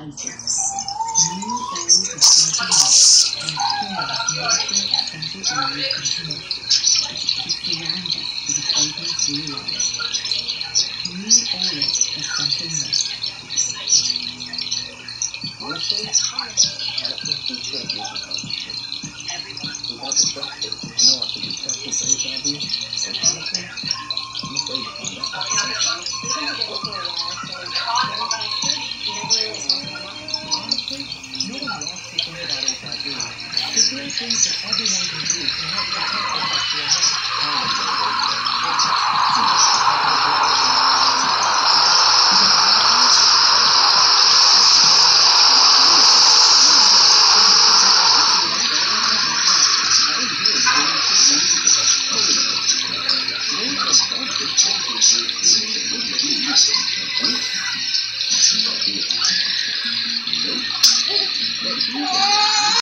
New areas of something new and care of natural essential to surround us with. New new. The if we test this HIV, and honestly, find But things that everyone can do to help protect their sexual health.